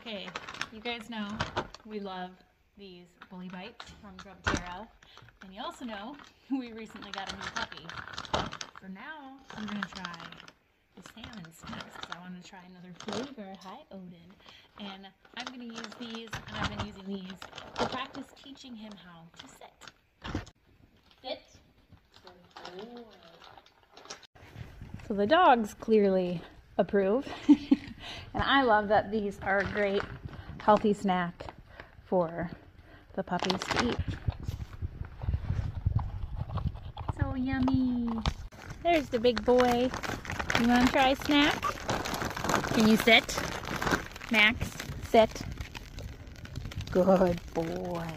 Okay, you guys know we love these bully bites from Grubterra. And you also know we recently got a new puppy. So now I'm going to try the salmon snacks because I want to try another flavor. Hi, Odin. And I'm going to use these, and I've been using these to practice teaching him how to sit. Sit. So the dogs clearly approve. and I love that these are a great healthy snack for the puppies to eat. So yummy. There's the big boy. You want to try a snack? Can you sit? Max, sit. Good boy.